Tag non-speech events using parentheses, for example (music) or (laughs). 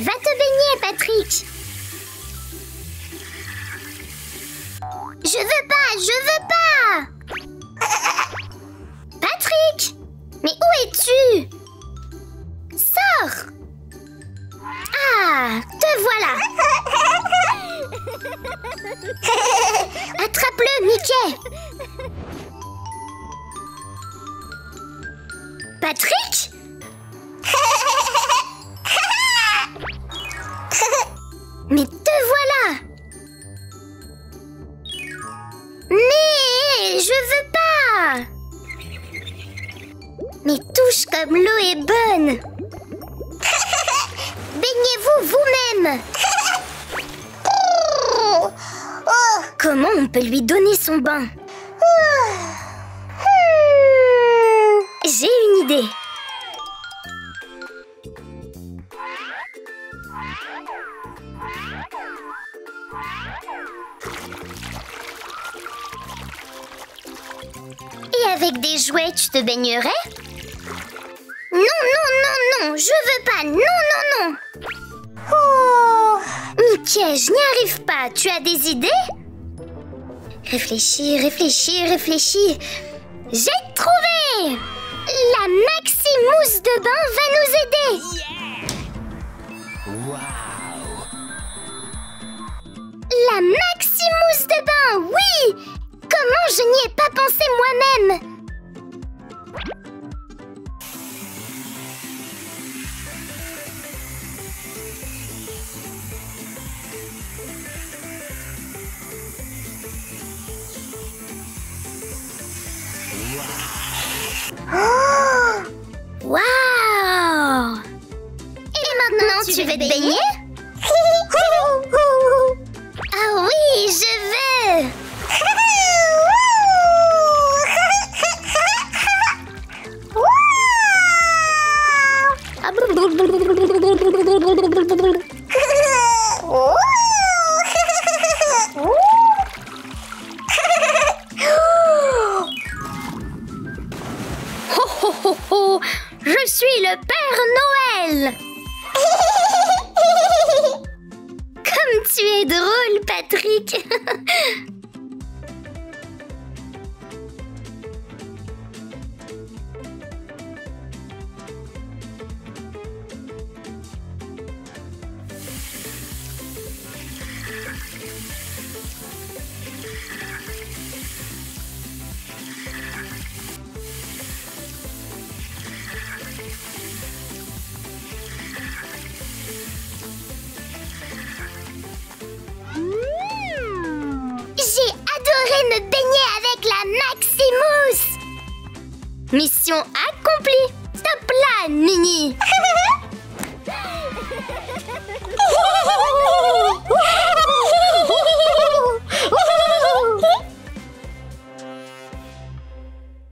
Va te baigner, Patrick. Je veux pas, je veux pas. Patrick Mais où es-tu? Sors Ah, te voilà. Attrape-le, Mickey. Patrick? Mais te voilà. Mais je veux pas. Mais touche comme l'eau est bonne. (laughs) Baignez-vous vous-même. (laughs) Comment on peut lui donner son bain? (laughs) J'ai une idée Et avec des jouets, tu te baignerais? Non, non, non, non, je veux pas, non, non, non. Oh Mickey, je n'y arrive pas, tu as des idées? Réfléchis, réfléchis, réfléchis. J'ai trouvé! La maxi mousse de bain va nous aider maxi mousse de bain, oui! Comment je n'y ai pas pensé moi-même! Oh! Waouh! Et maintenant, tu, veux te baigner? (laughs) Je suis le Père Noël. (laughs) Comme tu es drôle, Patrick (laughs) J'ai adoré me baigner avec la Maximousse Mission accomplie. Top là, Mini (laughs)